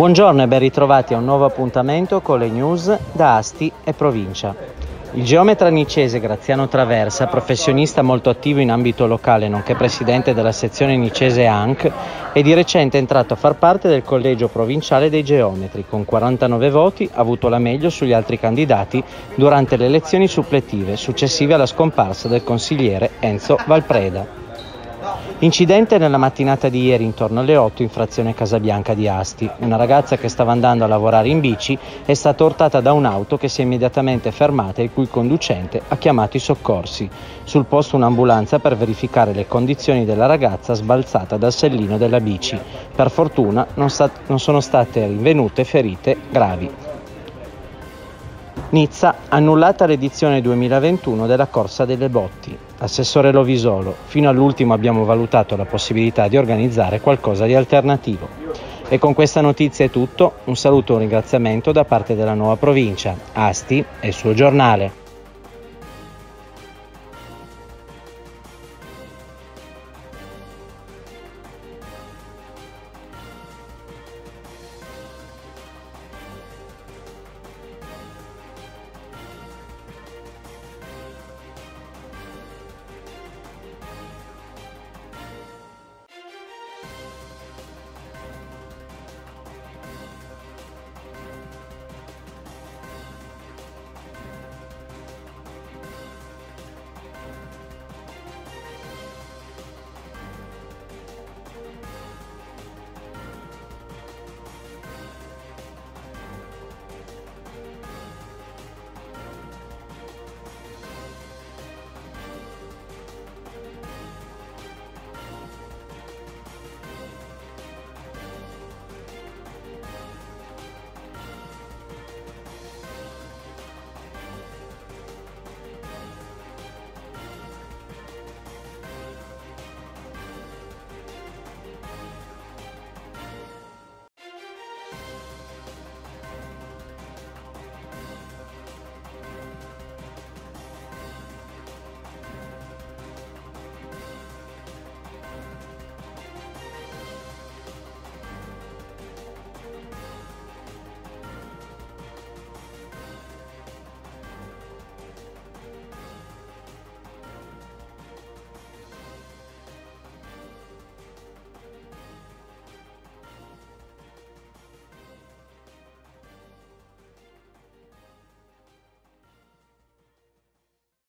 Buongiorno e ben ritrovati a un nuovo appuntamento con le news da Asti e provincia. Il geometra nicese Graziano Traversa, professionista molto attivo in ambito locale nonché presidente della sezione nicese ANC, è di recente entrato a far parte del collegio provinciale dei geometri. Con 49 voti ha avuto la meglio sugli altri candidati durante le elezioni suppletive successive alla scomparsa del consigliere Enzo Valpreda. Incidente nella mattinata di ieri intorno alle 8 in frazione Casabianca di Asti. Una ragazza che stava andando a lavorare in bici è stata urtata da un'auto che si è immediatamente fermata e il cui conducente ha chiamato i soccorsi. Sul posto un'ambulanza per verificare le condizioni della ragazza sbalzata dal sellino della bici. Per fortuna non, non sono state rinvenute ferite gravi. Nizza annullata l'edizione 2021 della Corsa delle Botti. Assessore Lovisolo, fino all'ultimo abbiamo valutato la possibilità di organizzare qualcosa di alternativo. E con questa notizia è tutto, un saluto e un ringraziamento da parte della nuova provincia, Asti e il suo giornale.